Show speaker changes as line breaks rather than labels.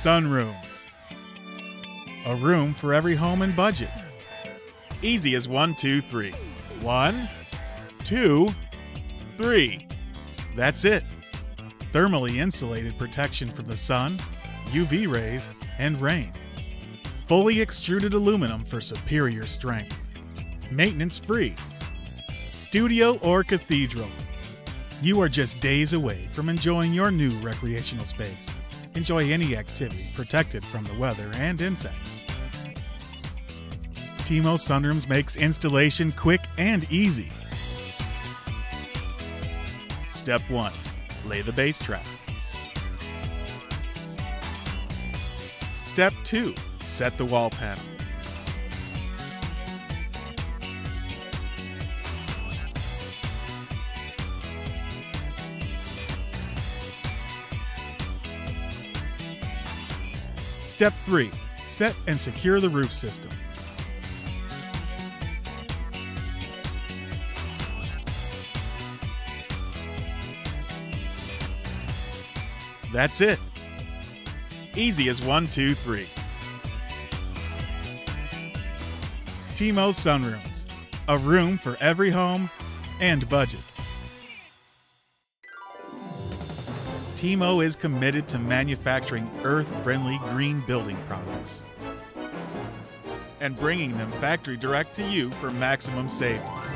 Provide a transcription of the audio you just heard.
Sunrooms. A room for every home and budget. Easy as one, two, three. One, two, three. That's it. Thermally insulated protection from the sun, UV rays, and rain. Fully extruded aluminum for superior strength. Maintenance free. Studio or cathedral. You are just days away from enjoying your new recreational space. Enjoy any activity protected from the weather and insects. TEMO Sunrooms makes installation quick and easy. Step 1 Lay the base track. Step 2 Set the wall panel. Step 3 Set and secure the roof system. That's it. Easy as one, two, three. TEMO Sunrooms. A room for every home and budget. TEMO is committed to manufacturing earth friendly green building products and bringing them factory direct to you for maximum savings.